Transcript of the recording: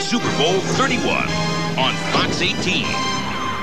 Super Bowl 31 on Fox 18.